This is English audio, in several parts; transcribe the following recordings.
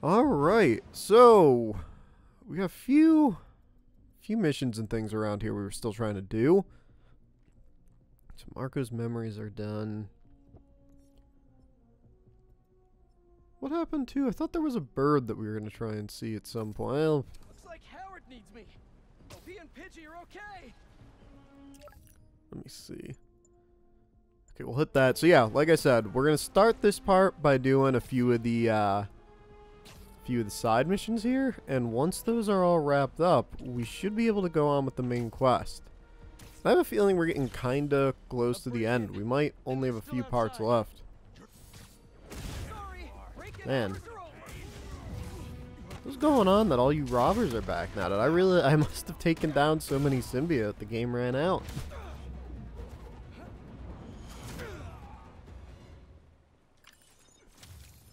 All right, so we have a few, few missions and things around here we were still trying to do. So Marco's memories are done. What happened to? I thought there was a bird that we were gonna try and see at some point. Well, Looks like Howard needs me. Hope he and Pidgey are okay. let me see. Okay, we'll hit that. So yeah, like I said, we're gonna start this part by doing a few of the uh, few of the side missions here, and once those are all wrapped up, we should be able to go on with the main quest. I have a feeling we're getting kinda close to the end. We might only have a few parts left. Man. hours are over. What's going on that all you robbers are back now? Did I really? I must have taken down so many symbiote the game ran out.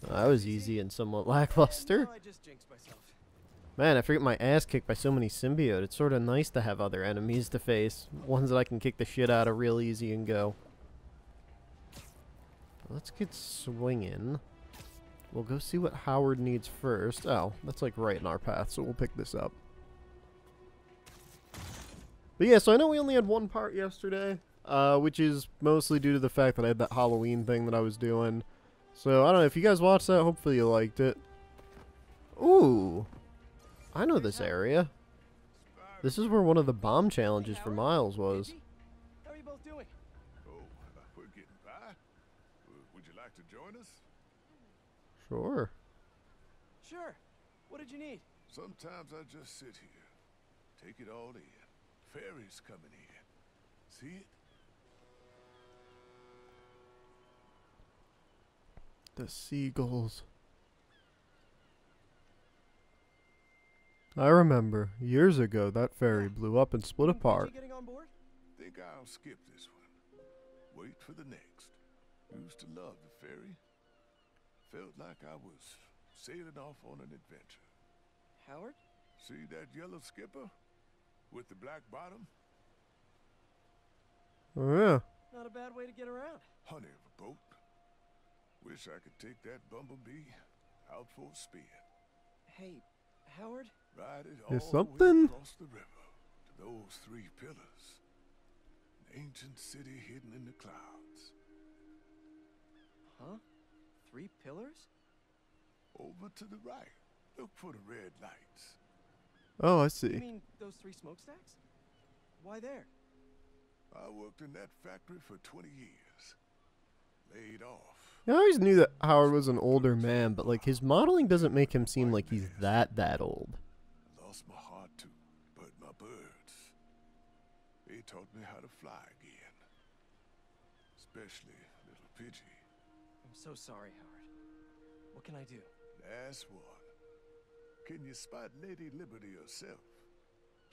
That was easy and somewhat lackluster. Now I just jinxed myself. Man, I forget my ass kicked by so many symbiote. It's sort of nice to have other enemies to face. Ones that I can kick the shit out of real easy and go. Let's get swinging. We'll go see what Howard needs first. Oh, that's like right in our path, so we'll pick this up. But yeah, so I know we only had one part yesterday, uh, which is mostly due to the fact that I had that Halloween thing that I was doing. So I don't know if you guys watched that. Hopefully you liked it. Ooh, I know this area. This is where one of the bomb challenges for Miles was. How are you both doing? Oh, we're getting by. Would you like to join us? Sure. Sure. What did you need? Sometimes I just sit here, take it all in. Ferry's coming in. See it? The seagulls. I remember years ago that ferry blew up and split apart. getting on board? Think I'll skip this one. Wait for the next. Used to love the ferry. Felt like I was sailing off on an adventure. Howard? See that yellow skipper? With the black bottom? Oh yeah. Not a bad way to get around. Honey of a boat. Wish I could take that bumblebee out for a spin. Hey, Howard? Ride it all There's the way something. across the river to those three pillars. An ancient city hidden in the clouds. Huh? Three pillars? Over to the right. Look for the red lights. Oh, I see. You mean those three smokestacks? Why there? I worked in that factory for 20 years. Laid off. I always knew that Howard was an older man, but like his modeling doesn't make him seem like he's that that old. Lost my heart too, but my birds. They taught me how to fly again. Especially little Pidgey. I'm so sorry, Howard. What can I do? That's one. Can you spot Lady Liberty herself?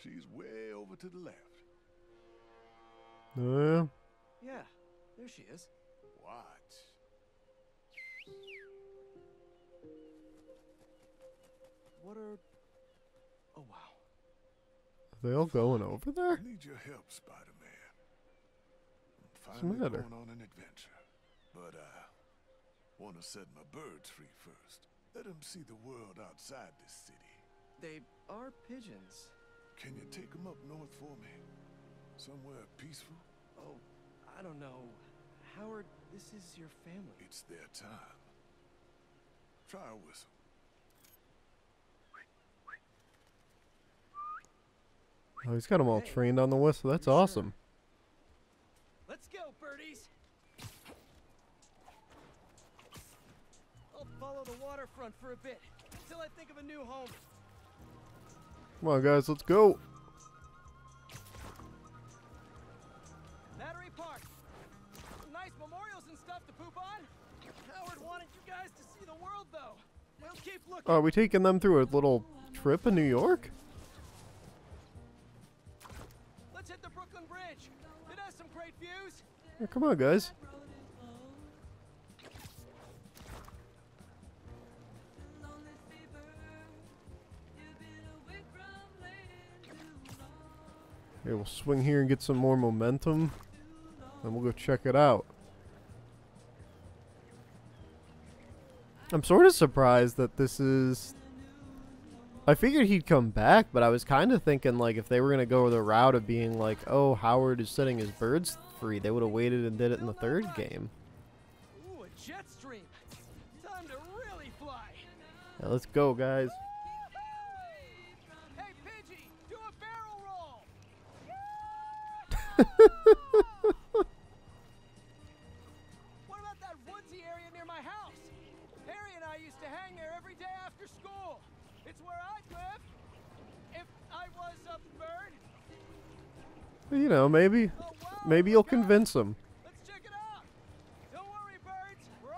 She's way over to the left. Uh, Yeah, there she is. Watch. What are... Oh, wow. are they all going over there? I need your help, Spider-Man. I'm What's finally matter? going on an adventure. But uh, I want to set my birds free first. Let them see the world outside this city. They are pigeons. Can you take them up north for me? Somewhere peaceful? Oh, I don't know. Howard, this is your family. It's their time. Try a whistle. Oh, he's got them all Hey. trained on the whistle. That's Yes, sir. awesome. Let's go, birdies! I'll follow the waterfront for a bit, until I think of a new home. Come on, guys, let's go. Battery Park! Some nice memorials and stuff to poop on. Howard wanted you guys to see the world, though. We'll keep looking. Are we taking them through a little trip in New York? Yeah, come on, guys. Okay, we'll swing here and get some more momentum. Then we'll go check it out. I'm sort of surprised that this is. I figured he'd come back, but I was kind of thinking like if they were gonna go the route of being like, "Oh, Howard is setting his birds free," they would have waited and did it in the third game. Ooh, a jet stream. Time to really fly. Let's go, guys. Hey, Pidgey, do a barrel roll. what about that woodsy area near my house? Harry and I used to hang there every day after school. It's where I'd live if I was a bird. You know, maybe, Oh, maybe you'll convince him. Let's check it out. Don't worry, birds. We're.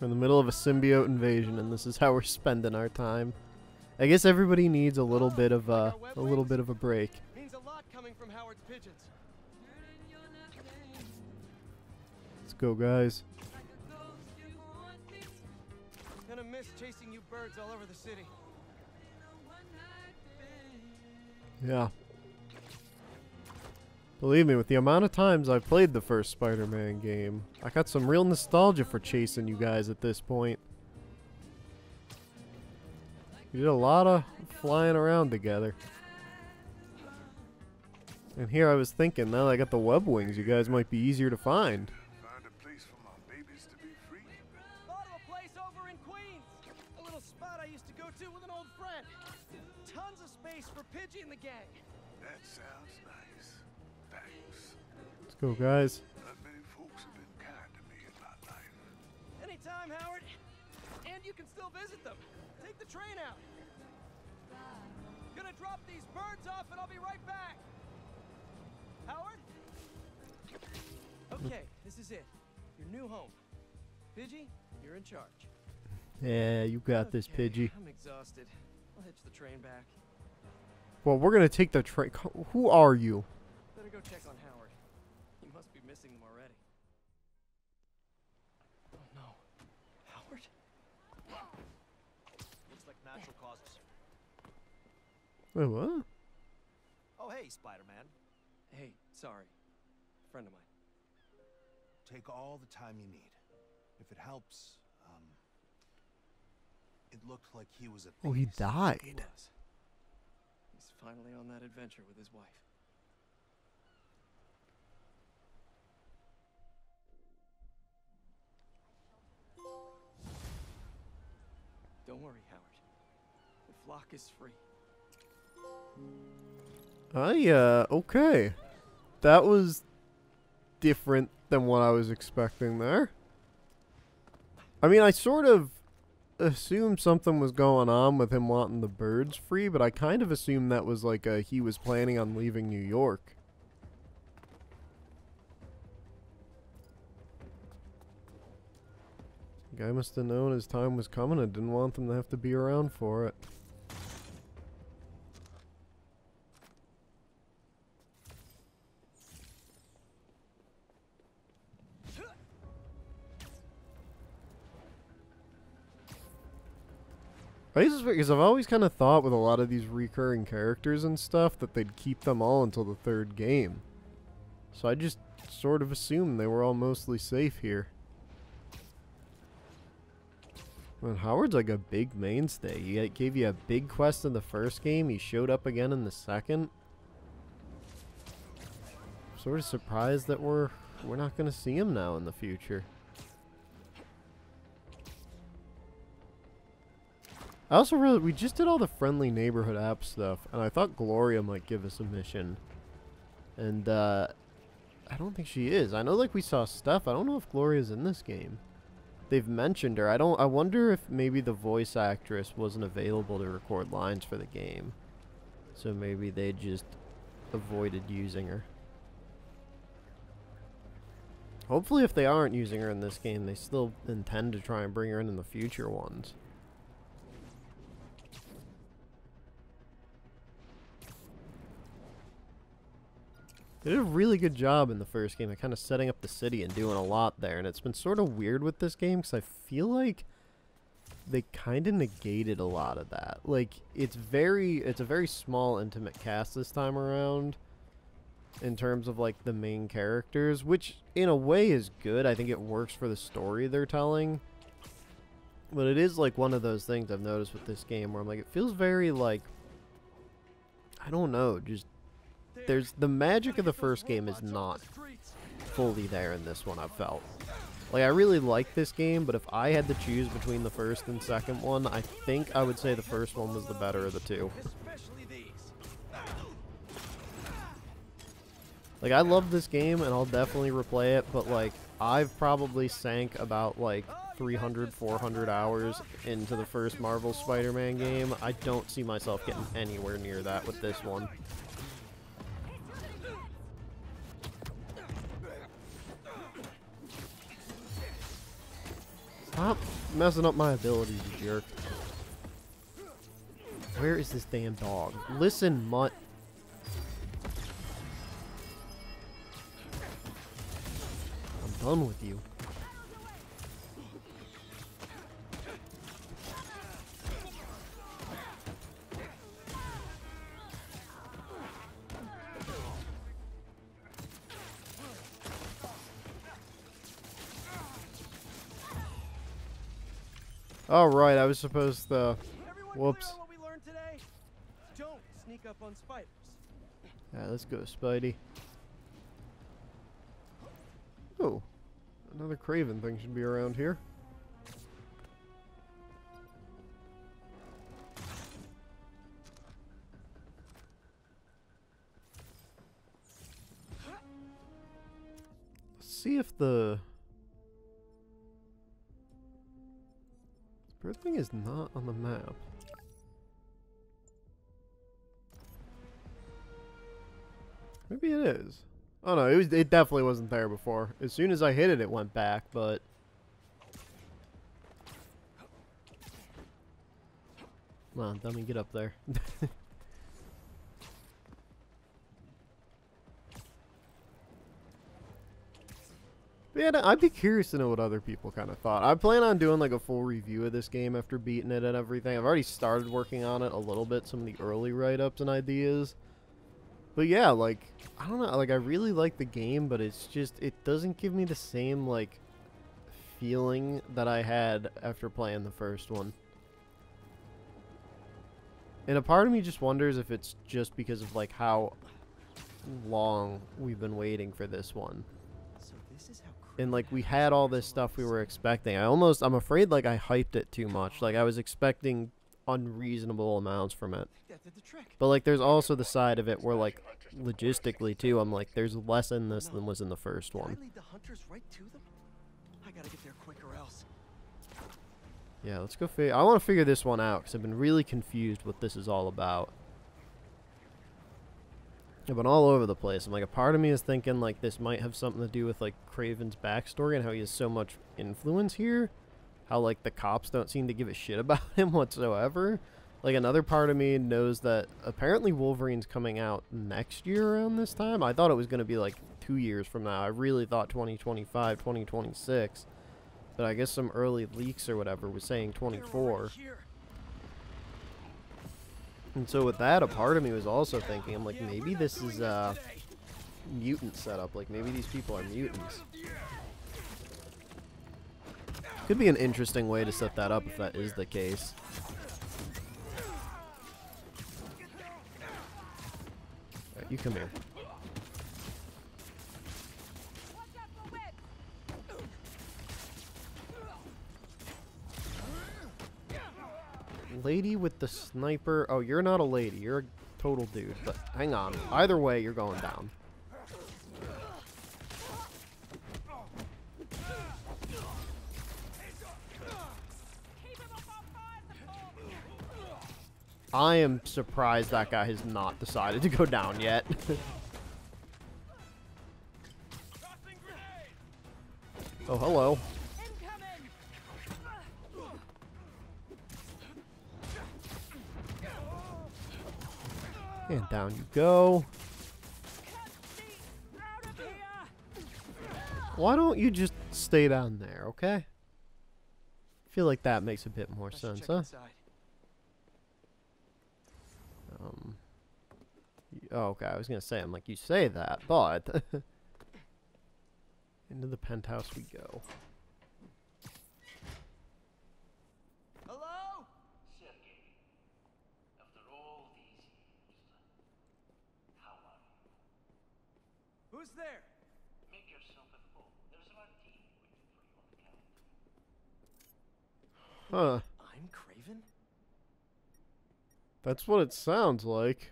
We're in the middle of a symbiote invasion, and this is how we're spending our time. I guess everybody needs a little bit of a, a little bit of a break. Means a lot coming from Howard's pigeons. Let's go, guys. Miss chasing you birds all over the city. Yeah. Believe me, with the amount of times I've played the first Spider-Man game, I got some real nostalgia for chasing you guys at this point. We did a lot of flying around together. And here I was thinking, now that I got the web wings, you guys might be easier to find. Go, guys. Not many folks have been kind to me in my life. Anytime, Howard. And you can still visit them. Take the train out. Gonna drop these birds off and I'll be right back. Howard? Okay, this is it. Your new home. Pidgey, you're in charge. Yeah, you got this, Pidgey. I'm exhausted. I'll hitch the train back. Well, we're gonna take the train. Who are you? Better go check on Howard. You must be missing him already. Oh no. Howard? Looks like natural causes. Wait, what? Oh, hey, Spider-Man. Hey, sorry. Friend of mine. Take all the time you need. If it helps, um... It looked like he was at Oh, he peace. He died. was. He's finally on that adventure with his wife. Don't worry, Howard. The flock is free. I, uh, okay. That was different than what I was expecting there. I mean, I sort of assumed something was going on with him wanting the birds free, but I kind of assumed that was like a, he was planning on leaving New York. Guy must have known his time was coming and didn't want them to have to be around for it. I just because I've always kind of thought with a lot of these recurring characters and stuff that they'd keep them all until the third game. So I just sort of assumed they were all mostly safe here. Man, Howard's like a big mainstay. He gave you a big quest in the first game. He showed up again in the second. Sort of surprised that we're we're not gonna see him now in the future. I also really we just did all the friendly neighborhood app stuff, and I thought Gloria might give us a mission. And uh I don't think she is. I know like we saw stuff. I don't know if Gloria's in this game. They've mentioned her. I don't I wonder if maybe the voice actress wasn't available to record lines for the game. So maybe they just avoided using her. Hopefully if they aren't using her in this game, they still intend to try and bring her in in the future ones. They did a really good job in the first game of kind of setting up the city and doing a lot there. And it's been sort of weird with this game because I feel like they kind of negated a lot of that. Like, it's very, it's a very small, intimate cast this time around. in terms of like the main characters, which in a way is good. I think it works for the story they're telling. But it is like one of those things I've noticed with this game where I'm like, it feels very like, I don't know, just there's the magic of the first game is not fully there in this one. I've felt like I really like this game, but if I had to choose between the first and second one, I think I would say the first one was the better of the two. Like I love this game and I'll definitely replay it, but like I've probably sank about like 300, 400 hours into the first Marvel Spider-Man game. I don't see myself getting anywhere near that with this one. Stop messing up my abilities, you jerk. Where is this damn dog? Listen, mutt. I'm done with you. All right, I was supposed to. Everyone Whoops. what we learned today? Don't sneak up on spiders. Yeah, let's go, Spidey. Oh, another Kraven thing should be around here. Let's see if the bird thing is not on the map. Maybe it is. Oh no, it was. It definitely wasn't there before. As soon as I hit it, it went back. But come on, dummy, get up there. yeah, I'd be curious to know what other people kind of thought. I plan on doing like a full review of this game after beating it and everything. I've already started working on it a little bit, some of the early write-ups and ideas. But yeah, like I don't know, like I really like the game, but it's just it doesn't give me the same like feeling that I had after playing the first one. And a part of me just wonders if it's just because of like how long we've been waiting for this one. And like we had all this stuff we were expecting. I almost I'm afraid like I hyped it too much. Like I was expecting unreasonable amounts from it. that did the trick. But like there's also the side of it where like logistically too, I'm like there's less in this than was in the first one. I lead the hunters right to them? I gotta get there quick else. Yeah, let's go figure I want to figure this one out cuz I've been really confused what this is all about. I've been all over the place. I'm like a part of me is thinking like this might have something to do with like Kraven's backstory and how he has so much influence here. How like the cops don't seem to give a shit about him whatsoever. Like another part of me knows that apparently Wolverine's coming out next year around this time. I thought it was going to be like 2 years from now. I really thought 2025, 2026. But I guess some early leaks or whatever was saying They're right 24. And so with that, a part of me was also thinking, I'm like, maybe this is uh mutant setup. Like maybe these people are mutants. Could be an interesting way to set that up if that is the case. Alright, you come here. Lady with the sniper. Oh, you're not a lady. You're a total dude. But hang on. Either way, you're going down. I am surprised that guy has not decided to go down yet. oh, hello. And down you go. Why don't you just stay down there, okay? I feel like that makes a bit more sense, huh? Um, Oh, okay. I was gonna say, I'm like, you say that, but into the penthouse we go. Hello? Sergey, after all these years, how are you? Who's there? Make yourself at home. There's a martini waiting for you on the counter. Huh? I'm Kraven? That's what it sounds like.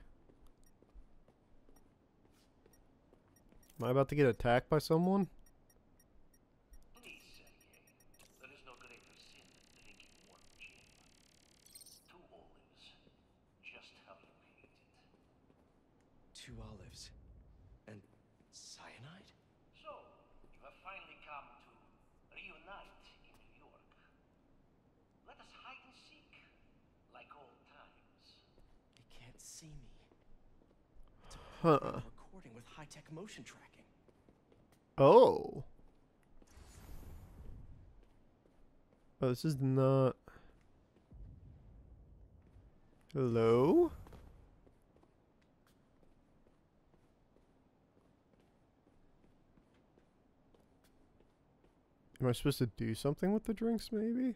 Am I about to get attacked by someone? Please, Sergey, there is no greater sin than drinking one gin. Two olives, just how you made it. Two olives. And cyanide? So, you have finally come to reunite in New York. Let us hide and seek, like old times. You can't see me. Huh. Recording with high-tech motion tracking. Oh. Oh, this is not. Hello? Am I supposed to do something with the drinks, maybe?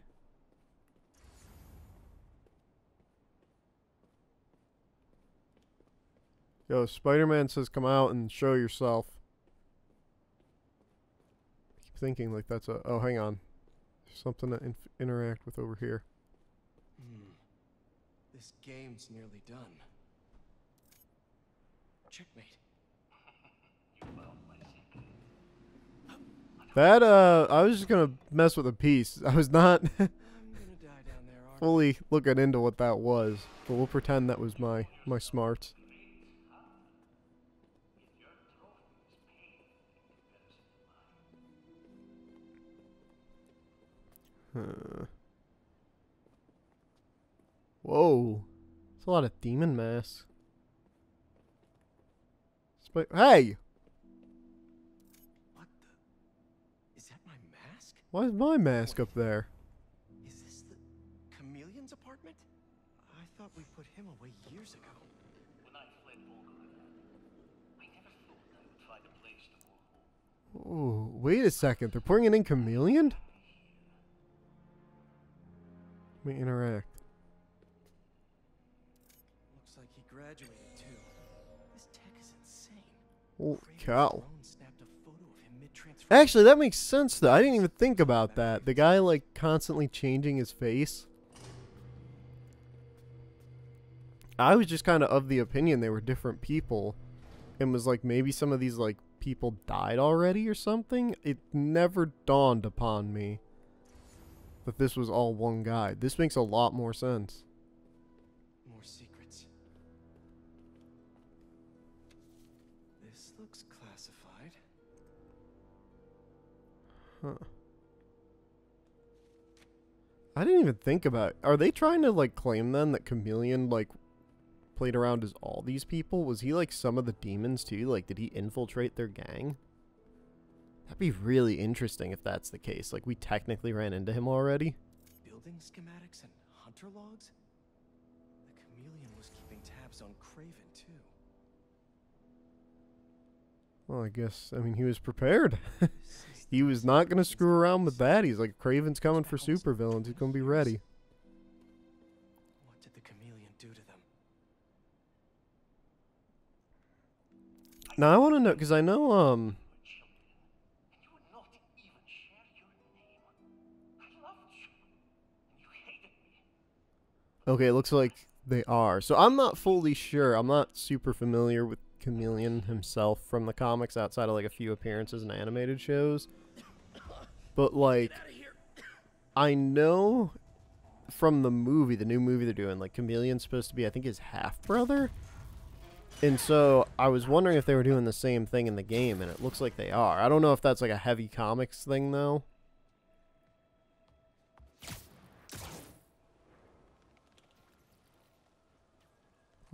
Yo, Spider-Man says come out and show yourself. I keep thinking like that's a... Oh, hang on. There's something to inf- interact with over here. Hmm. This game's nearly done. Checkmate. That, uh, I was just gonna mess with a piece. I was not I'm gonna die down there, aren't I? fully looking into what that was. But we'll pretend that was my, my smarts. Huh. Whoa. It's a lot of demon masks. Spi- hey! What the? Is that my mask? Why is my mask up there? Is this the chameleon's apartment? I thought we put him away years ago. When I fled Volgograd, I never thought I would find a place to call. Oh, wait a second. They're putting it in Chameleon? Me interact. Looks like he graduated too. This tech is insane. Holy Kraven's cow. drone snapped a photo of him mid-transformation. Actually, that makes sense, though. I didn't even think about that. The guy, like, constantly changing his face. I was just kind of of the opinion they were different people. And was like, maybe some of these, like, people died already or something. It never dawned upon me that this was all one guy. This makes a lot more sense. More secrets. This looks classified. Huh. I didn't even think about. Are they trying to like claim then that Chameleon like played around as all these people? Was he like some of the demons too? Like, did he infiltrate their gang? That'd be really interesting if that's the case. Like, we technically ran into him already. Building schematics and hunter logs? The chameleon was keeping tabs on Kraven too. Well, I guess. I mean, he was prepared. He was not gonna screw around with that. He's like, Kraven's coming for supervillains. He's gonna be ready. What did the chameleon do to them? Now I want to know because I know um Okay, it looks like they are. So I'm not fully sure. I'm not super familiar with Chameleon himself from the comics outside of like a few appearances in animated shows. But like I know from the movie, the new movie they're doing, like Chameleon's supposed to be I think his half brother. And so I was wondering if they were doing the same thing in the game and it looks like they are. I don't know if that's like a heavy comics thing though.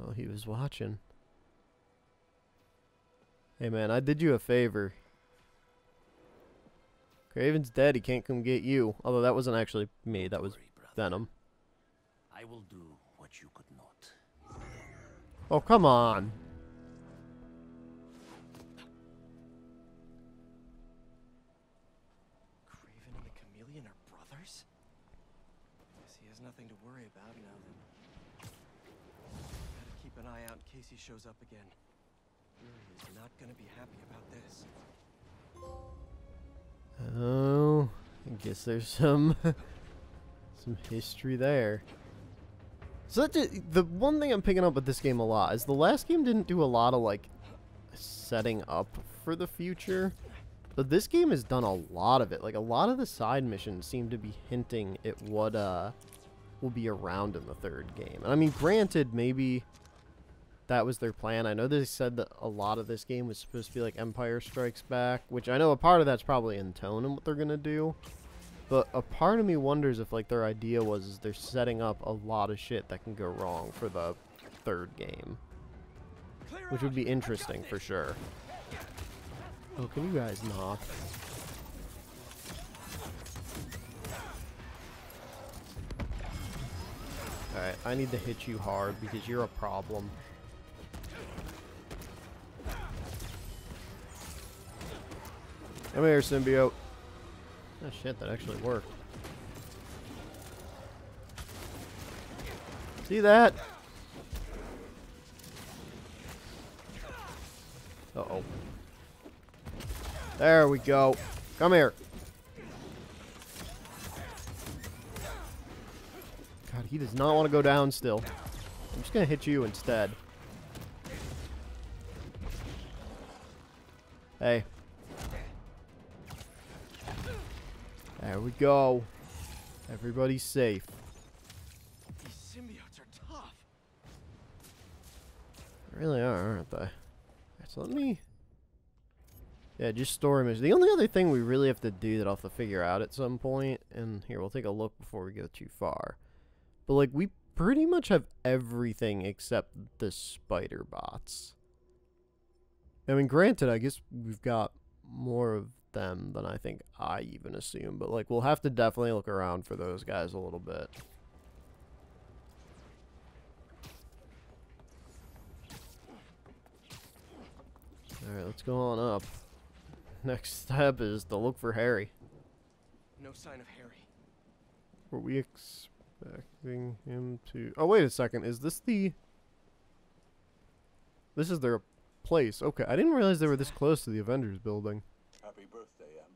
Well, he was watching. Hey man, I did you a favor. Kraven's dead, he can't come get you. Although that wasn't actually me, that was Worry. Venom. I will do what you could not. Oh, come on. Shows up again. Yuri is not gonna be happy about this. Oh, I guess there's some some history there. So that ju- the one thing I'm picking up with this game a lot is the last game didn't do a lot of like setting up for the future, but this game has done a lot of it. Like a lot of the side missions seem to be hinting at what uh will be around in the third game. And I mean, granted, maybe that was their plan. I know they said that a lot of this game was supposed to be like Empire Strikes Back, which I know a part of that's probably in tone and what they're gonna do. But a part of me wonders if like their idea was is they're setting up a lot of shit that can go wrong for the third game, which would be interesting for sure. Oh, can you guys knock? Alright, I need to hit you hard because you're a problem. Come here, symbiote. Oh shit, that actually worked. See that? Uh-oh. There we go. Come here. God, he does not want to go down still. I'm just going to hit you instead. Hey. There we go. Everybody's safe. These symbiotes are tough. They really are, aren't they? Alright, so let me... Yeah, just story missions. The only other thing we really have to do that I'll have to figure out at some point, and here, we'll take a look before we go too far. But, like, we pretty much have everything except the spider bots. I mean, granted, I guess we've got more of them than I think I even assume, but, like, we'll have to definitely look around for those guys a little bit. Alright, let's go on up. Next step is to look for Harry. No sign of Harry. Were we expecting him to... Oh, wait a second. Is this the... This is their place. Okay, I didn't realize they were this close to the Avengers building. Happy birthday, Em.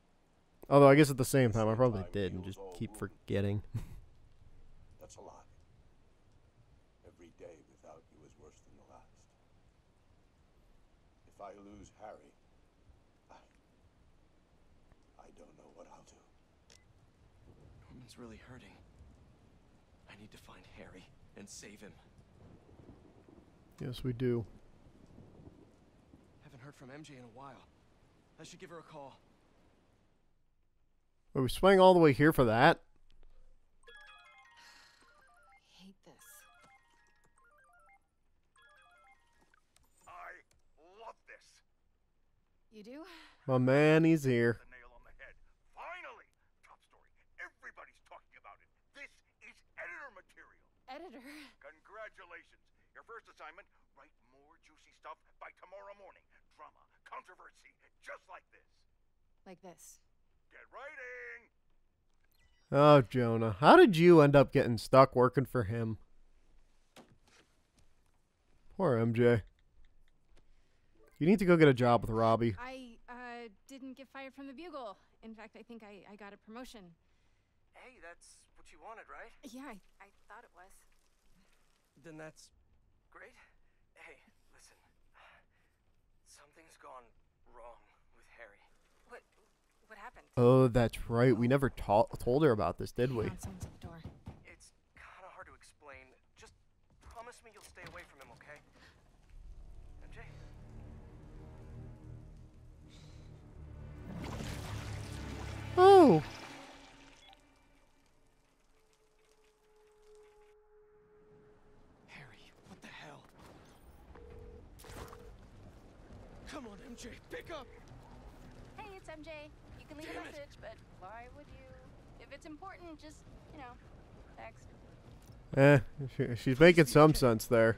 Although, I guess at the same time, I probably did and just keep forgetting. That's a lot. Every day without you is worse than the last. If I lose Harry, I. I don't know what I'll do. Norman's really hurting. I need to find Harry and save him. yes, we do. Haven't heard from MJ in a while. I should give her a call. Are we swing all the way here for that? hate this. I love this. You do? My man, he's here. The nail on the head. Finally! Top story. Everybody's talking about it. This is editor material. Editor. Congratulations. Your first assignment, write more juicy stuff by tomorrow morning. Drama, controversy, just like this. Like this. Get writing! Oh, Jonah. How did you end up getting stuck working for him? Poor MJ. You need to go get a job with Robbie. I uh, didn't get fired from the Bugle. In fact, I think I, I got a promotion. Hey, that's what you wanted, right? Yeah, I, I thought it was. Then that's great. Hey, listen. Something's gone wrong with Harry. What what happened? Oh, that's right. We never ta- told her about this, did we? Someone's at the door. It's kind of hard to explain. Just promise me you'll stay away from him, okay? MJ? Oh. Harry, what the hell? Come on, MJ, pick up! Hey, it's MJ. You can leave Damn a it. message, but why would you? If it's important, just, you know, text. Eh, she, she's making some sense there.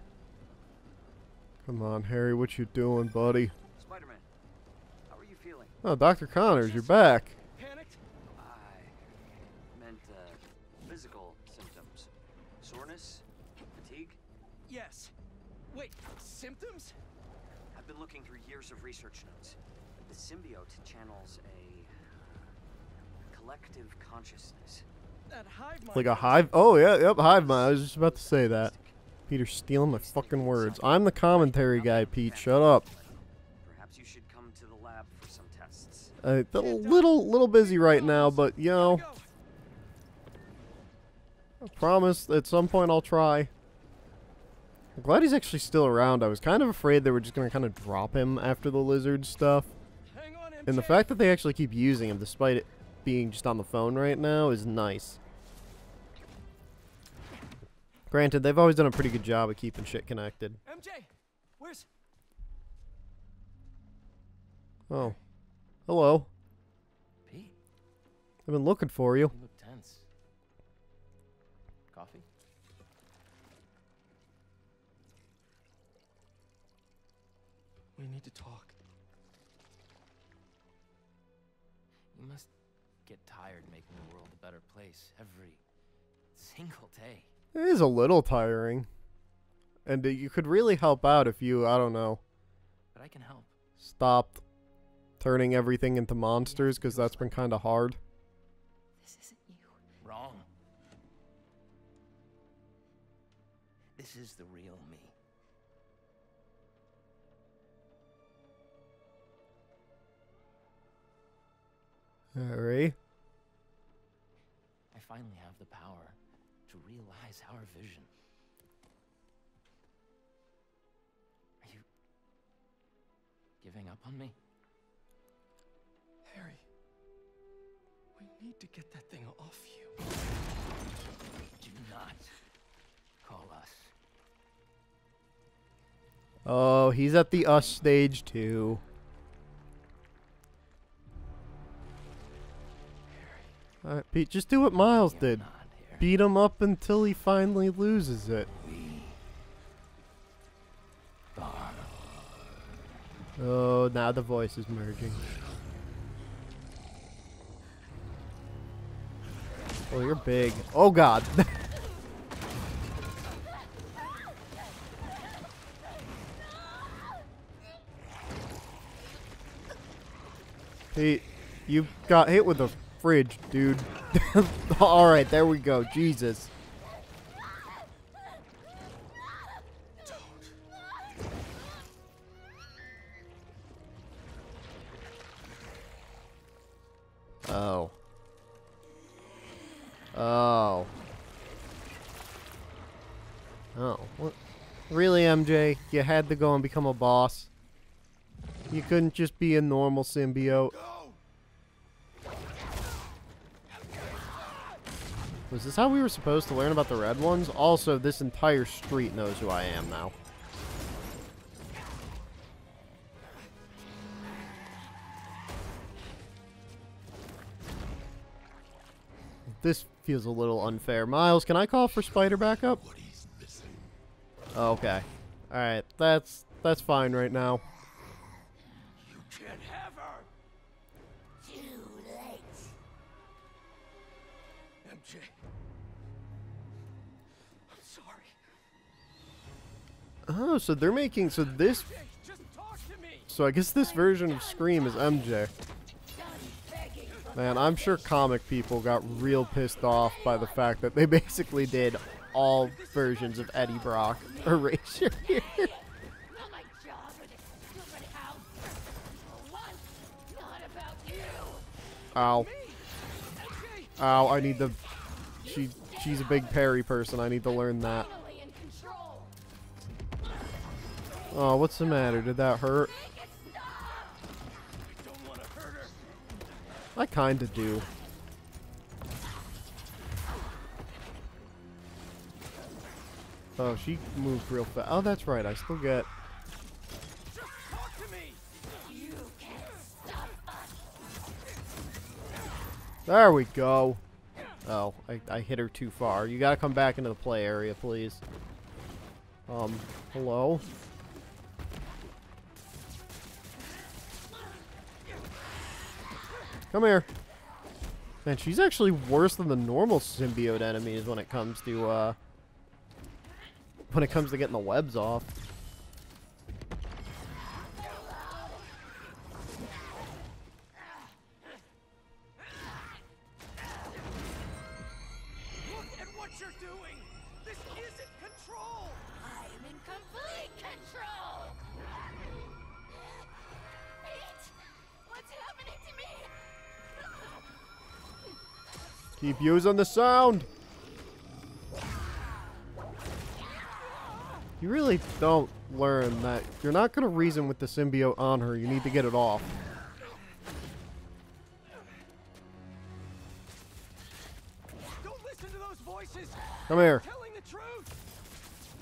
Come on, Harry, what you doing, buddy? Spider-Man, how are you feeling? Oh, Dr. Connors, you're back. Source of research notes. The symbiote channels a collective consciousness. That hive mind Like a hive. Oh yeah, yep, hive mind. I was just about to say that. Peter's stealing my fucking words. I'm the commentary guy, Pete. Shut up. Perhaps you should come to the lab for some tests. Uh, a little, little busy right now, but you know, Go. I promise at some point I'll try. I'm glad he's actually still around. I was kind of afraid they were just gonna kind of drop him after the lizard stuff. And the fact that they actually keep using him despite it being just on the phone right now is nice. Granted, they've always done a pretty good job of keeping shit connected. MJ, where's Oh. Hello. Pete, I've been looking for you. We need to talk. You must get tired making the world a better place every single day. It is a little tiring. And uh, you could really help out if you, I don't know, But I can help. stopped turning everything into monsters because that's been kind of hard. This isn't you. Wrong. This is the Alright. I finally have the power to realize our vision. Are you giving up on me? Harry, we need to get that thing off you. Do not call us. Oh, he's at the us stage too. Alright, Pete, just do what Miles did. Beat him up until he finally loses it. Oh, now the voice is merging. Oh, you're big. Oh, God. Pete, you got hit with a fridge, dude. Alright, there we go. Jesus. Oh. Oh. Oh. What? Really, MJ? You had to go and become a boss? You couldn't just be a normal symbiote? Was this how we were supposed to learn about the red ones? Also, this entire street knows who I am now. This feels a little unfair. Miles, can I call for Spider backup? Oh, okay. Alright, that's that's fine right now. Oh, so they're making so this so I guess this version of Scream is MJ. Man, I'm sure comic people got real pissed off by the fact that they basically did all versions of Eddie Brock erasure here. Ow. Ow, I need the she she's a big parry person. I need to learn that. Oh, what's the matter? Did that hurt? I kinda do. Oh, she moved real fast. Oh, that's right. I still get. There we go. Oh, I, I hit her too far. You gotta come back into the play area, please. Um, hello? Come here. Man, she's actually worse than the normal symbiote enemies when it comes to, uh... When it comes to getting the webs off. Keep using the sound. You really don't learn that you're not going to reason with the symbiote on her. You need to get it off. Don't listen to those voices. Come here. Telling the truth.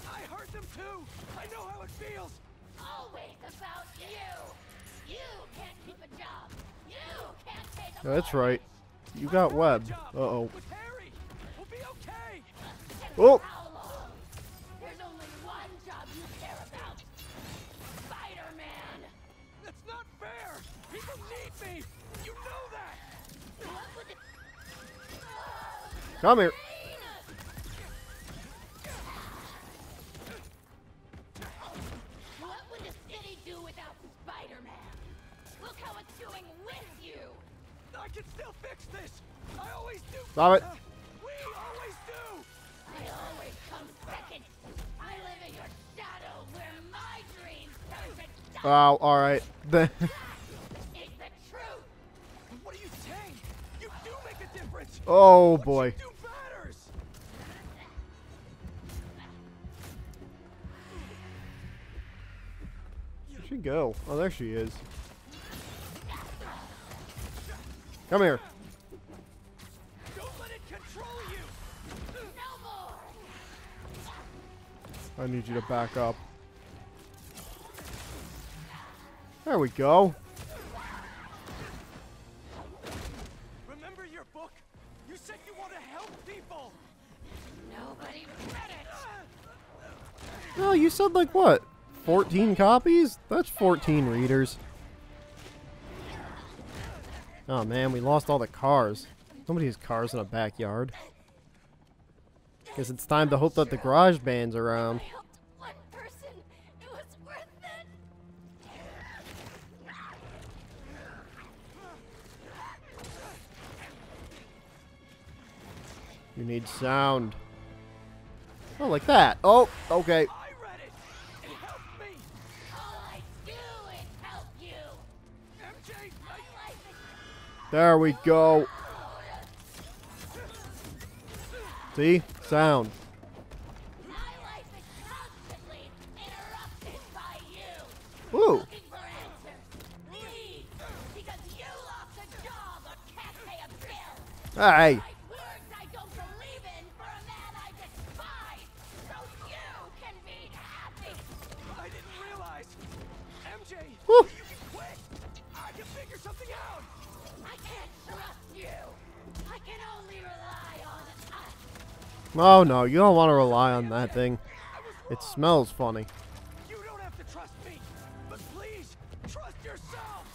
I heard them too. I know how it feels. Always about you! You can't keep a job! You can't pay the that's right. You got web. Uh oh. With Harry, we'll be okay. Oh! Come long? You do make a difference. oh, boy. you do matters. Where'd she go? Oh, there she is. Come here. I need you to back up. There we go. Remember your book? You said you want to help people. Nobody read it! No, you said like what? 14 copies? That's 14 readers. Oh man, we lost all the cars. Nobody has cars in a backyard. Guess it's time to hope that the garage band's around. You need sound. Oh, like that. Oh, okay. I read it. It helped me. All I do is help you. MJ, I Life is There we go. See? Sound. My life is constantly interrupted by you. Ooh. Leave. Because Oh no, you don't want to rely on that thing. It smells funny. You don't have to trust me, but please trust yourself.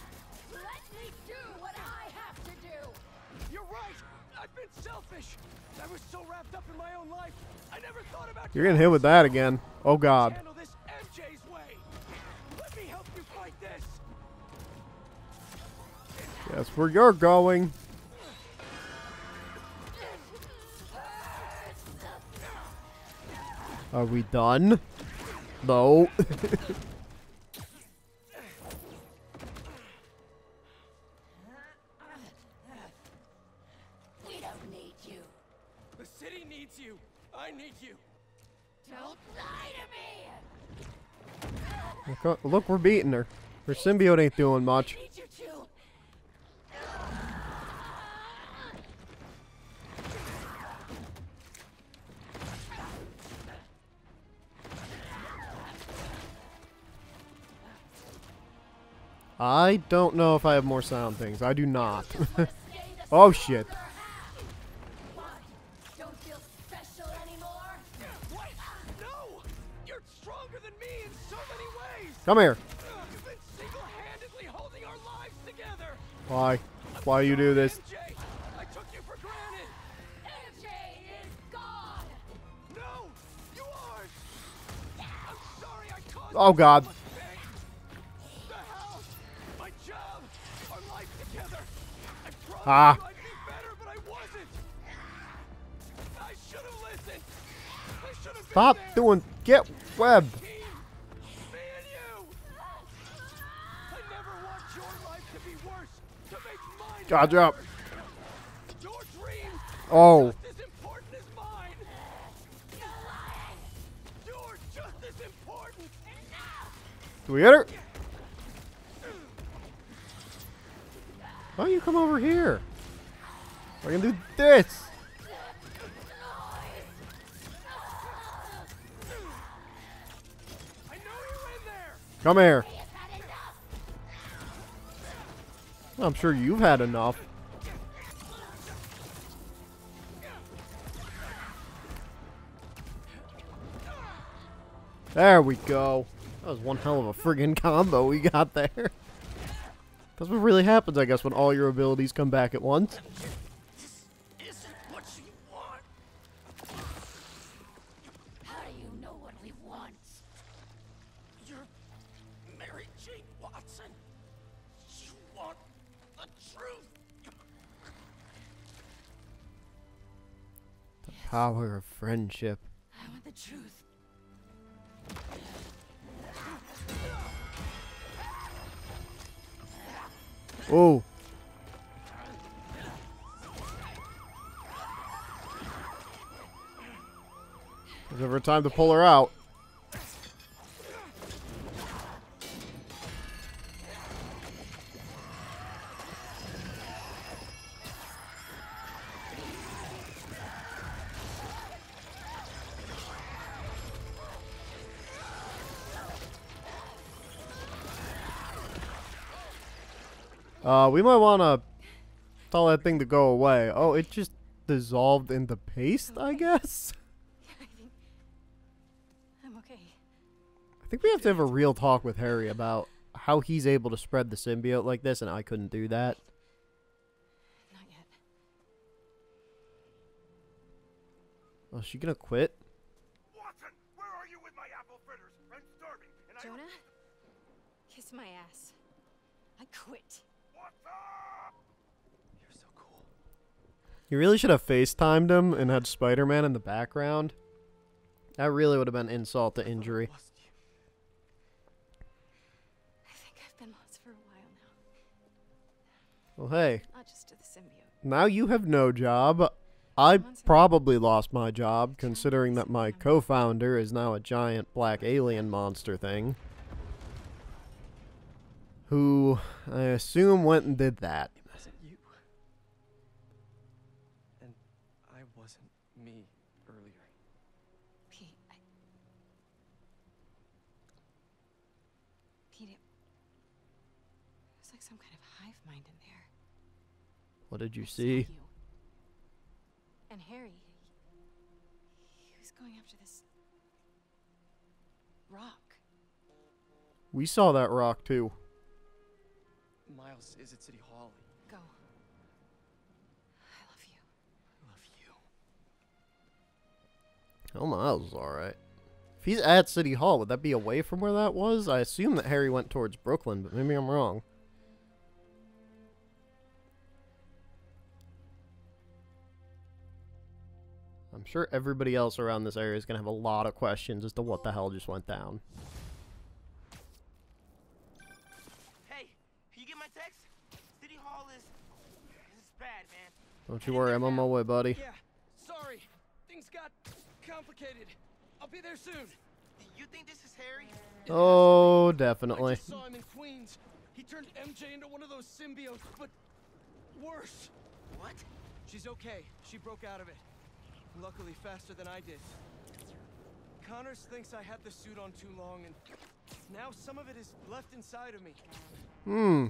Let me do what I have to do. You're right. I've been selfish. I was so wrapped up in my own life. I never thought about You're getting hit with that again. Oh god. Handle this MJ's way. Let me help you fight this. That's where you're going. Are we done? No. We don't need you. The city needs you. I need you. Don't lie to me. look, look, we're beating her. Her symbiote ain't doing much. I don't know if I have more sound things. I do not. Oh shit. Why? Don't feel special anymore? What? No! You're stronger Ah. Oh. as important as mine. You're just as important. Do we hit her? Why don't you come over here? We're gonna do this. Come here. I'm sure you've had enough. There we go. That was one hell of a friggin' combo we got there. That's what really happens, I guess, when all your abilities come back at once. Power of friendship. I want the truth. Oh. Is ever time to pull her out? Uh, we might want to tell that thing to go away. Oh, it just dissolved into paste, I guess? I think I'm okay. I think we have to have a real talk with Harry about how he's able to spread the symbiote like this, and I couldn't do that. Not yet. Oh, is she gonna quit? Watson, where are you with my apple fritters? I'm starving, and I Jonah, kiss my ass. I quit. You're so cool. You really should have FaceTimed him and had Spider-Man in the background. That really would have been insult to injury. I think I've been lost for a while now. Well, hey, Not just to the symbiote. now you have no job. I probably lost my job, considering that my co-founder is now a giant black alien monster thing. Who, I assume, went and did that. It wasn't you. And I wasn't me earlier. Pete, I... Pete, it... it was like some kind of hive mind in there. What did you I see? you. And Harry, he was going after this rock. We saw that rock too. Miles is at City Hall. Go. I love you. I love you. Oh, Miles is alright. If he's at City Hall, would that be away from where that was? I assume that Harry went towards Brooklyn, but maybe I'm wrong. I'm sure everybody else around this area is going to have a lot of questions as to what the hell just went down. Hey, you get my text? City Hall is. This is bad, man. Don't you worry, I'm on my way, buddy. Yeah, sorry. Things got complicated. I'll be there soon. You think this is Harry? Oh, definitely. just saw him in Queens. He turned MJ into one of those symbiotes, but worse. What? She's okay. She broke out of it. Luckily, faster than I did. Connors thinks I had the suit on too long, and now some of it is left inside of me. Hmm.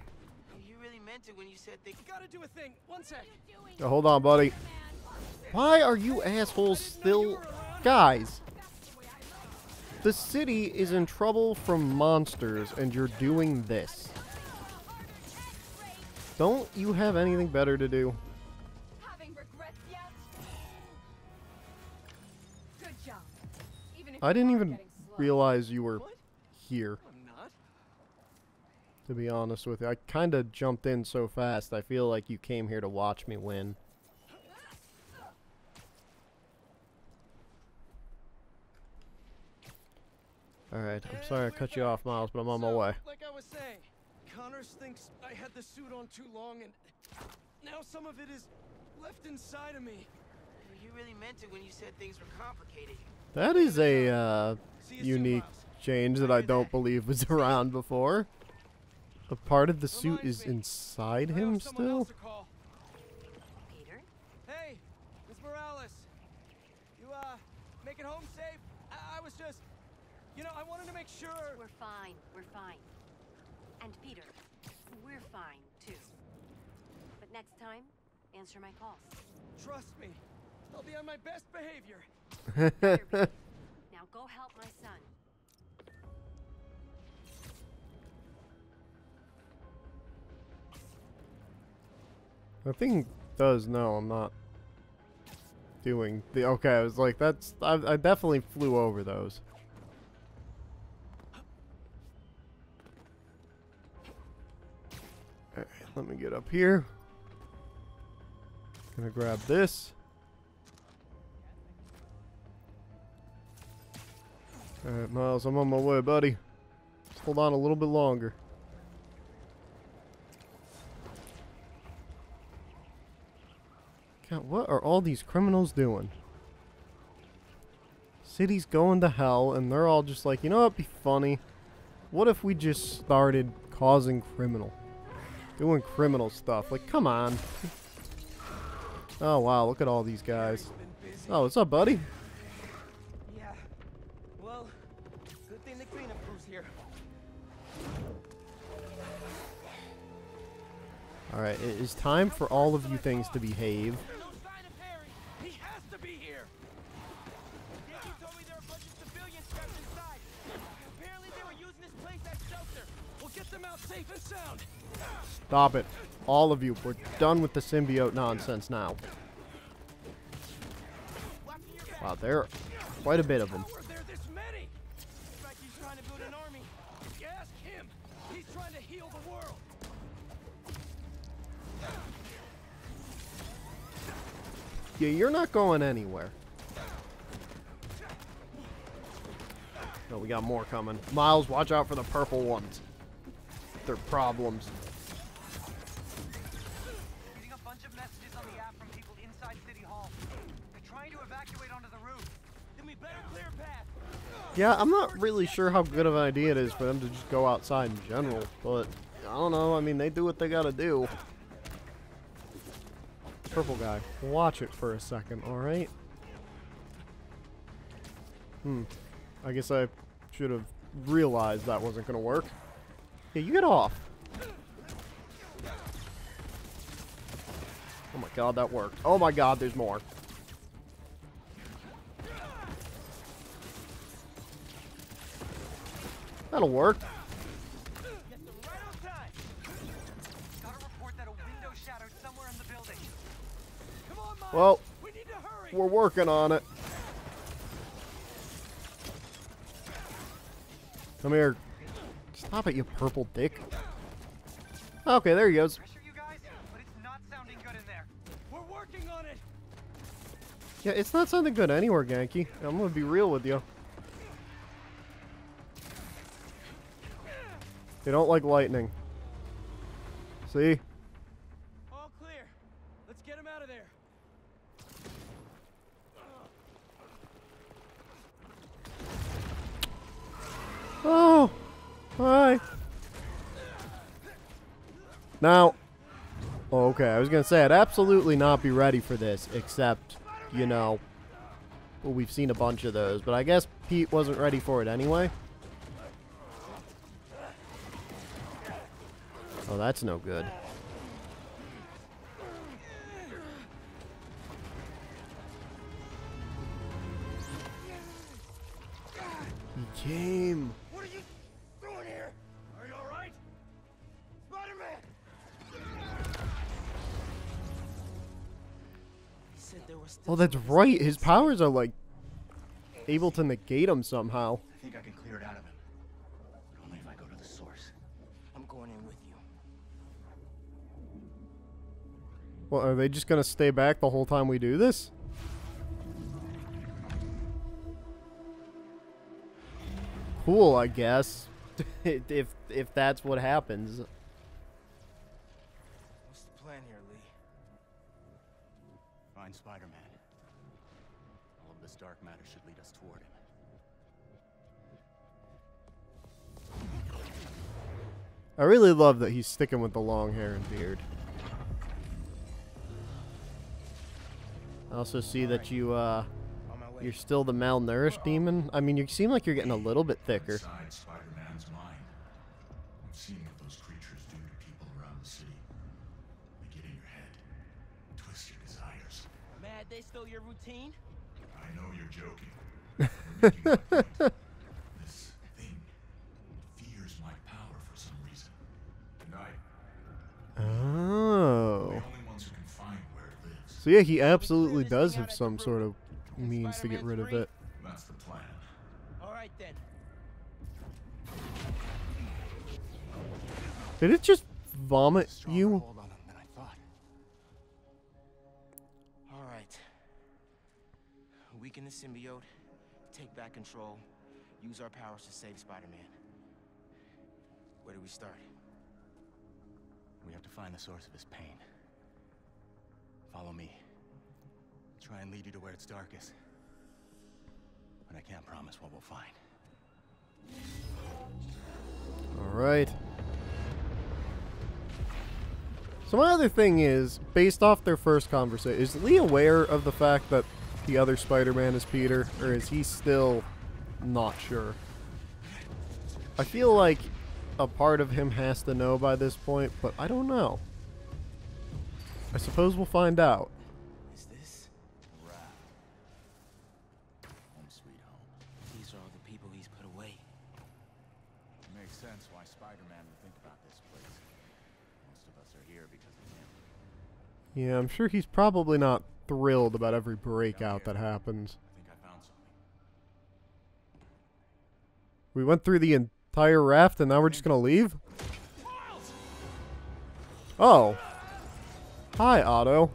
You really meant it when you said they. Gotta do a thing. One sec. Yeah, hold on, buddy. Why are you assholes still... Guys. The city is in trouble from monsters, and you're doing this. Don't you have anything better to do? I didn't even realize you were What? here, I'm not. to be honest with you. I kind of jumped in so fast, I feel like you came here to watch me win. Alright, I'm sorry I cut you off, Miles, but I'm on my way. Like I was saying, Connors thinks I had the suit on too long, and now some of it is left inside of me. You really meant it when you said things were complicated. That is a uh, See you soon, unique change that I don't believe was around before. A part of the suit is inside I owe him someone still? else a call. Peter? Hey, Miss Morales. You, uh, make it home safe? I, I was just, you know, I wanted to make sure. We're fine. We're fine. And Peter, we're fine too. But next time, answer my calls. Trust me, I'll be on my best behavior. Now go help my son. I think does know I'm not doing the okay. I was like, that's I, I definitely flew over those. Alright, let me get up here. Gonna grab this. Alright, Miles, I'm on my way, buddy. Just hold on a little bit longer. God, what are all these criminals doing? City's going to hell, and they're all just like, you know what'd be funny? What if we just started causing criminal? Doing criminal stuff. Like, come on. Oh, wow, look at all these guys. Oh, what's up, buddy? Alright, it is time for all of you things to behave. Stop it. All of you. We're done with the symbiote nonsense now. Wow, there are quite a bit of them. Yeah, you're not going anywhere. No, we got more coming. Miles, watch out for the purple ones. They're problems. Getting a bunch of messages on the app from people inside City Hall. They're trying to evacuate onto the roof. Then we better clear path. Yeah, I'm not really sure how good of an idea it is for them to just go outside in general, but I don't know. I mean, they do what they gotta do. Purple guy, watch it for a second, alright? Hmm. I guess I should have realized that wasn't gonna work. Yeah, you get off. Oh my god, that worked. Oh my god, there's more. That'll work. Got a report that a window shattered somewhere in the building. Come on, Miles. Well, we need to hurry. we're working on it. Come here. Stop it, you purple dick. Okay, there he goes. Pressure you guys, but it's not sounding good in there. We're working on it. Yeah, it's not sounding good anywhere, Ganke. I'm gonna be real with you. They don't like lightning. See? All clear. Let's get him out of there. Oh! Hi! Now... Oh, okay, I was gonna say, I'd absolutely not be ready for this, except, you know... Well, we've seen a bunch of those, but I guess Pete wasn't ready for it anyway. Oh, that's no good. Oh, that's right. His powers are like able to negate him somehow. I think I can clear it out of him. But only if I go to the source. I'm going in with you. Well, are they just gonna stay back the whole time we do this? cool, I guess. if if that's what happens. What's the plan here, Li? Find Spider-Man. All of this dark matter should lead us toward him. I really love that he's sticking with the long hair and beard. I also see that you uh you're still the malnourished demon. I mean, you seem like you're getting a little bit thicker. Spider-Man's mind. I've seen what those creatures do to people around the city. They get in your head, twist your desires. Mad they stole your routine? I know you're joking. We're making my point. This thing fears my power for some reason. And I, Oh. the only ones who can find where it lives. So yeah, he absolutely does have some sort of means to get rid of it. That's the plan. All right then. Did it just vomit you? Weaken the symbiote, take back control, use our powers to save Spider-Man. Where do we start? We have to find the source of his pain. Follow me. Try and lead you to where it's darkest. But I can't promise what we'll find. Alright. So my other thing is, based off their first conversation, is Li aware of the fact that the other Spider-Man is Peter, or is he still not sure? I feel like a part of him has to know by this point, but I don't know. I suppose we'll find out. Is this? Home sweet home. These are all the people he's put away. It makes sense why Spider-Man would think about this place. Most of us are here because of him. Yeah, I'm sure he's probably not thrilled about every breakout that happens. I think I found something. We went through the entire raft and now we're just gonna leave? Oh. Hi, Otto.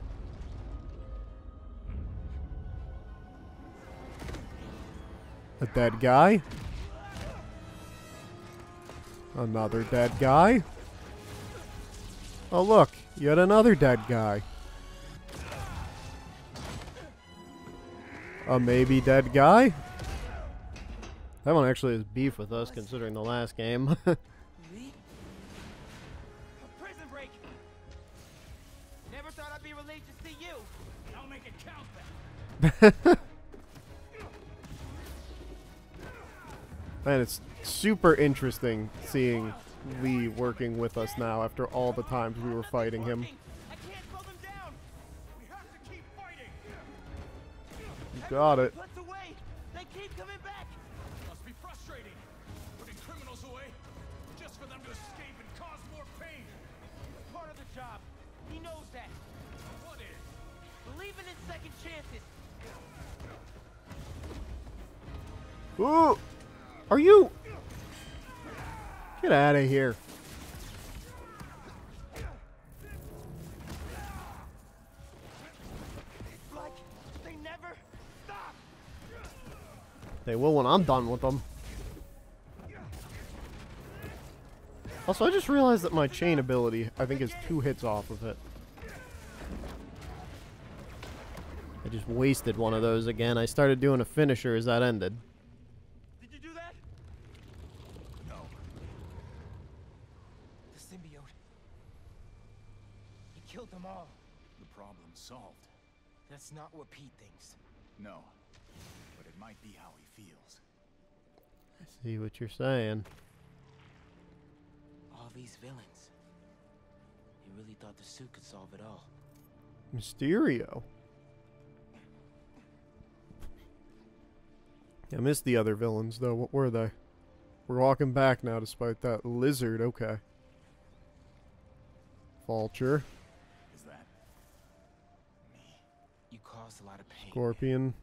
A dead guy? Another dead guy? Oh look, yet another dead guy. A maybe dead guy? That one actually is beef with us, considering the last game. Li? A prison break! Never thought I'd be relieved to see you! I'll make it count then! Man, it's super interesting seeing Li working with us now after all the times we were fighting him. The way? They keep coming back. Must be frustrating putting criminals away just for them to escape and cause more pain. Part of the job. He knows that. What is? Believing in second chances. Ooh! Are you... Get out of here. They will when I'm done with them. Also, I just realized that my chain ability, I think, is two hits off of it. I just wasted one of those again. I started doing a finisher as that ended. Did you do that? No. The symbiote. He killed them all. The problem's solved. That's not what Pete thinks. No. It might be how he feels. I see what you're saying. All these villains. He really thought the suit could solve it all. Mysterio. I missed the other villains, though. What were they? We're walking back now despite that. Lizard, okay. Vulture. Is that me? You caused a lot of pain. Scorpion.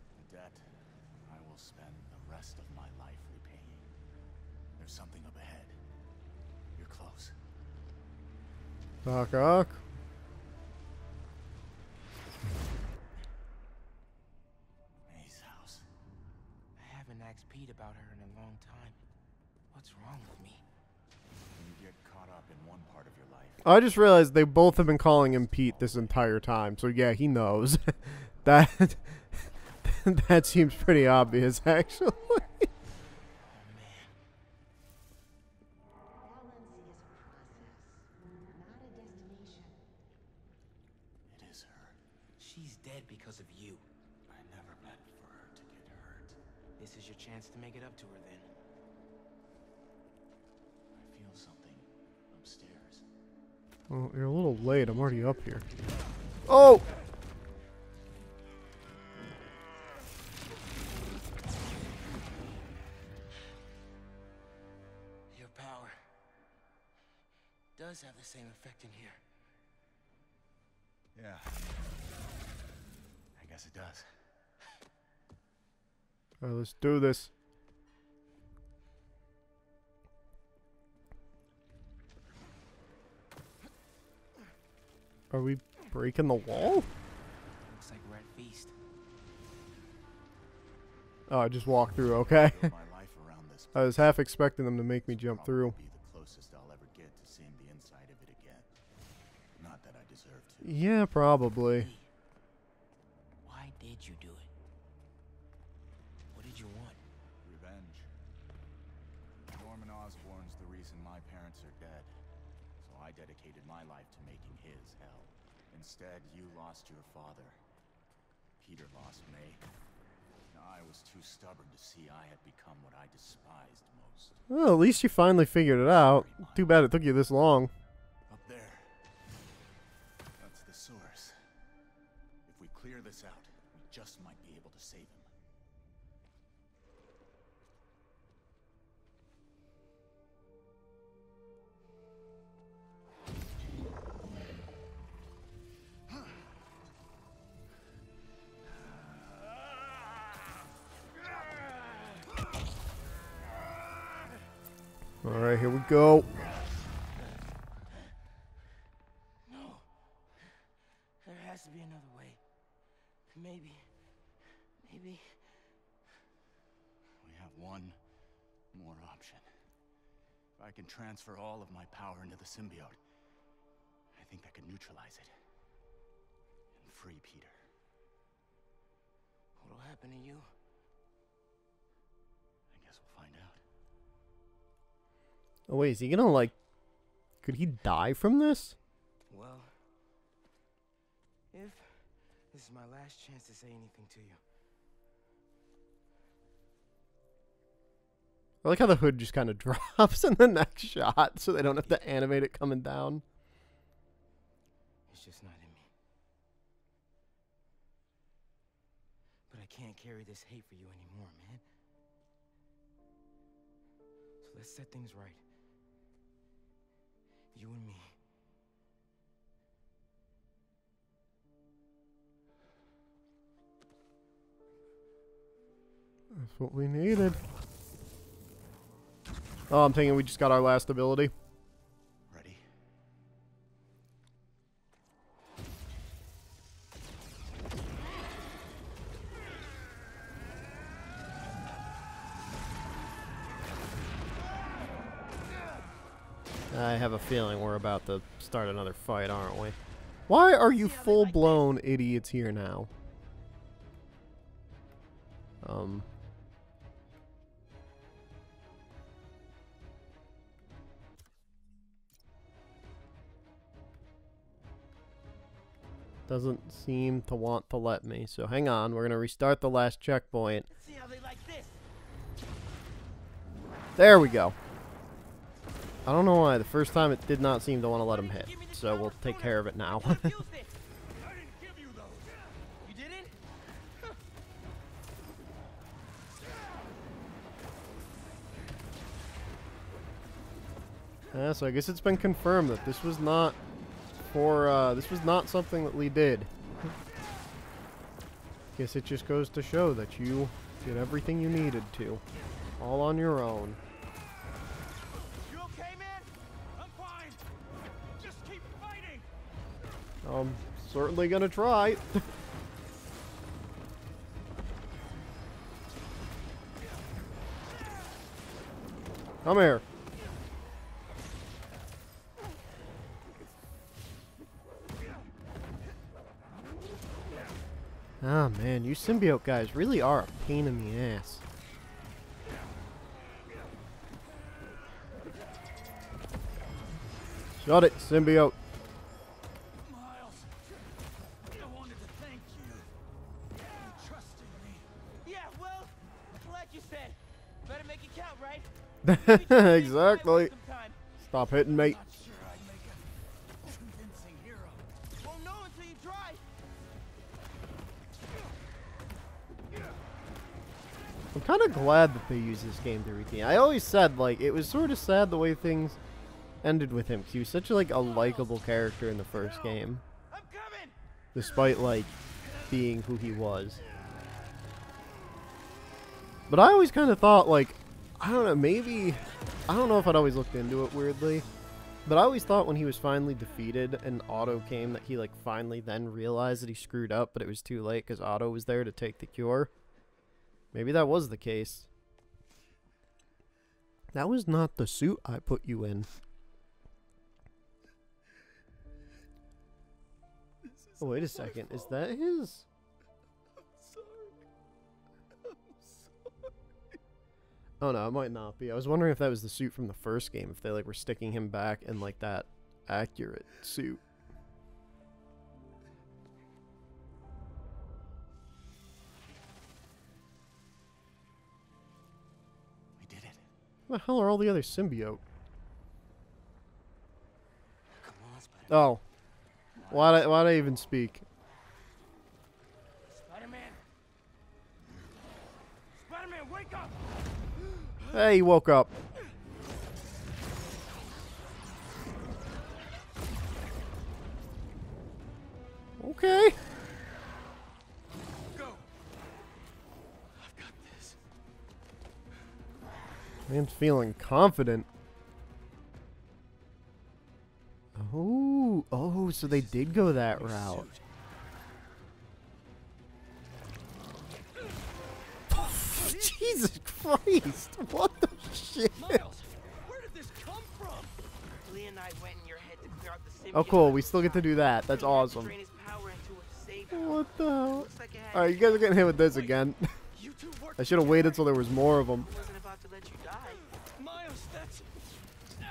Doc Ock. May's house. I haven't asked Pete about her in a long time. What's wrong with me? You get caught up in one part of your life, I just realized they both have been calling him Pete this entire time. So yeah, he knows. that that seems pretty obvious, actually. it is her. She's dead because of you. I never meant for her to get hurt. This is your chance to make it up to her then. I feel something upstairs. Well, you're a little late. I'm already up here. Oh! Your power does have the same effect in here. Yeah. I guess it does. Alright, let's do this. Are we breaking the wall? Looks like we're at feast. Oh, I just walked through, okay. My life around this I was half expecting them to make me jump through. Yeah, the closest I'll ever get to seeing the inside of it again. Not that I deserve to. Yeah, probably. Why did you do it? What did you want? Revenge. Norman Osborn's the reason my parents are dead. So I dedicated my life to making his hell. Instead, you lost your father. Peter lost me. I was too stubborn to see I had become what I despised most. Well, at least you finally figured it out. Too bad it took you this long. Up there. That's the source. If we clear this out, we just might Here we go. No. There has to be another way. Maybe. Maybe. We have one more option. If I can transfer all of my power into the symbiote, I think that could neutralize it. And free Peter. What'll happen to you? Oh, wait, is he gonna, like... Could he die from this? Well, if this is my last chance to say anything to you, I like how the hood just kind of drops in the next shot so they don't have to animate it coming down. it's just not in me. But I can't carry this hate for you anymore, man. So let's set things right. You and me. That's what we needed. Oh, I'm thinking we just got our last ability. Have a feeling we're about to start another fight, aren't we? Why are you full-blown idiots here now? Um... Doesn't seem to want to let me, so hang on, we're gonna restart the last checkpoint. See how they like this? There we go. I don't know why, the first time it did not seem to want to let him hit, so we'll take care of it now. Yeah, so I guess it's been confirmed that this was not for, uh, this was not something that Li did. Guess it just goes to show that you did everything you needed to. All on your own. I'm certainly gonna try. Come here. Ah, man, you symbiote guys really are a pain in the ass. Shut it, symbiote. exactly. Stop hitting me. Convincing hero. Won't know until you try. I'm kind of glad that they used this game to redeem. I always said, like, it was sort of sad the way things ended with him. 'cause he was such, like, a likable character in the first game. Despite, like, being who he was. But I always kind of thought, like, I don't know, maybe... I don't know if I'd always looked into it weirdly. But I always thought when he was finally defeated and Otto came that he, like, finally then realized that he screwed up, but it was too late because Otto was there to take the cure. Maybe that was the case. That was not the suit I put you in. Oh, wait a second. Is that his? Oh no, it might not be. I was wondering if that was the suit from the first game, if they like were sticking him back in like that accurate suit. We did it. Where the hell are all the other symbiote? Come on, Oh. Why'd I, why'd I even speak? Spider-Man. Spider-Man, wake up! Hey, he woke up. Okay. Go. I've got this. Man's feeling confident. Oh, oh, so they did go that route. Jesus Christ! What the shit? Miles, where did this come from? Li and I went in your head to clear out the symbiote. Oh, cool. We still get to do that. That's awesome. Drain his power into it to save him. What the hell? Like Alright, you guys are getting hit with this again. You two worked I should have waited till there was more of them. wasn't about to let you die. Miles, that's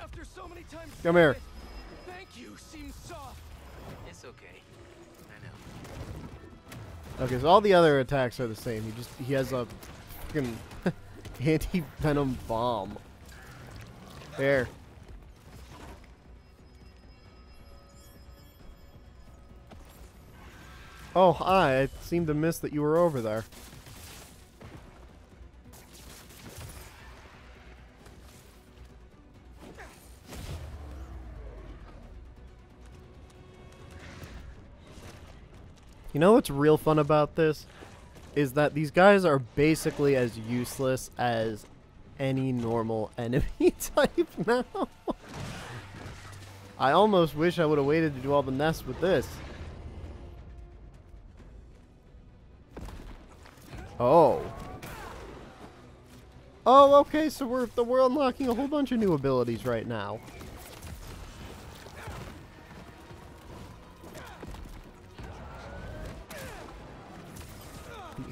after so many times. Come here. Thank you. Seems soft. It's okay. I know. Okay, so all the other attacks are the same. He just he has a fucking anti venom bomb. There. Oh, hi. I seemed to miss that you were over there. You know what's real fun about this? Is that these guys are basically as useless as any normal enemy type now. I almost wish I would have waited to do all the nests with this. Oh. Oh, okay, so we're we're unlocking a whole bunch of new abilities right now.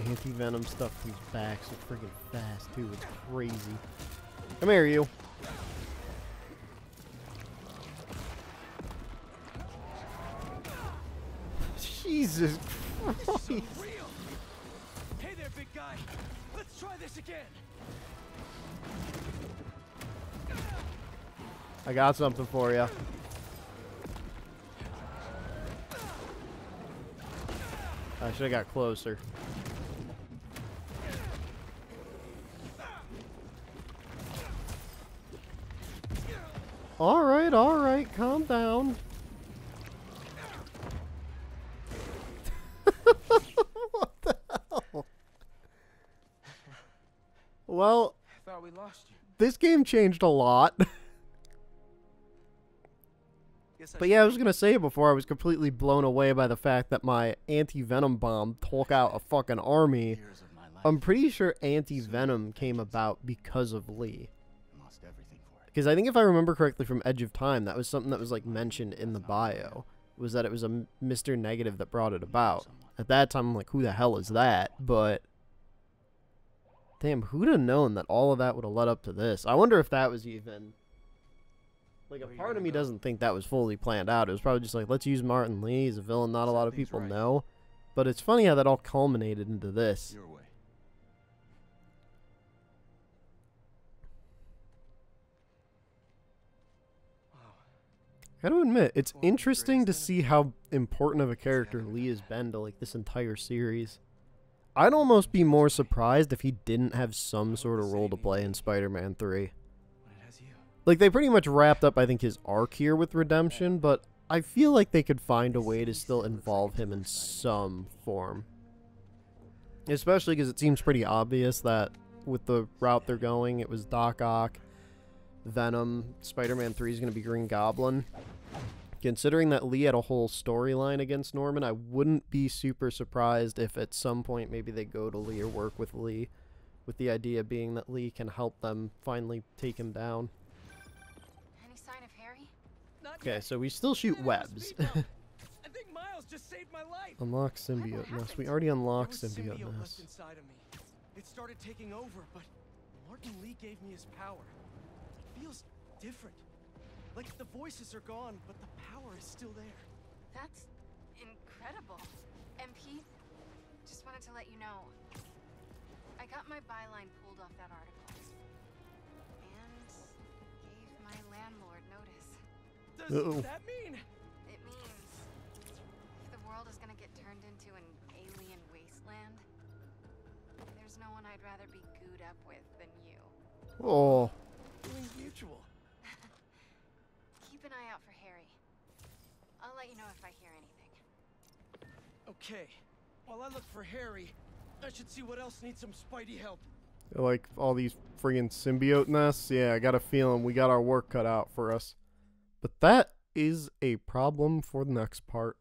Anti-venom stuff comes back so freaking fast too. It's crazy. Come here, you. Jesus Christ. Real. Hey there, big guy. Let's try this again. I got something for you. I should have got closer. Alright, alright, calm down. what the hell? Well, I thought we lost you. this game changed a lot. But yeah, I was gonna say before I was completely blown away by the fact that my anti-venom bomb took out a fucking army. I'm pretty sure anti-venom came about because of Li. Because I think if I remember correctly from Edge of Time, that was something that was like mentioned in the bio. Was that it was a Mr. Negative that brought it about. At that time, I'm like, who the hell is that? But damn, who'd have known that all of that would have led up to this? I wonder if that was even like a part of me doesn't think that was fully planned out. It was probably just like, let's use Martin Li as a villain not a lot of people know. But it's funny how that all culminated into this. Your way. Gotta admit, it's interesting to see how important of a character Li has been to like this entire series. I'd almost be more surprised if he didn't have some sort of role to play in Spider-Man 3. Like they pretty much wrapped up I think his arc here with redemption, but I feel like they could find a way to still involve him in some form. Especially because it seems pretty obvious that with the route they're going, it was Doc Ock, Venom, Spider-Man 3 is going to be Green Goblin. Considering that Li had a whole storyline against Norman, I wouldn't be super surprised if at some point maybe they go to Li or work with Li, with the idea being that Li can help them finally take him down. Any sign of Harry? Okay, so we still shoot webs. I think Miles just saved my life. Unlock symbiote nest. We already unlocked There symbiote symbiote nest. inside of me. It started taking over, but Martin Li gave me his power. It feels different. Like the voices are gone, but the power is still there. That's incredible. MP, just wanted to let you know. I got my byline pulled off that article. And gave my landlord notice. Does Uh-oh. that mean? It means if the world is gonna get turned into an alien wasteland, there's no one I'd rather be gooed up with than you. Oh, Feelings mutual. Keep an eye out for Harry. I'll let you know if I hear anything. Okay. While I look for Harry, I should see what else needs some Spidey help. like all these friggin' symbiote nests. Yeah, I got a feeling we got our work cut out for us. But that is a problem for the next part.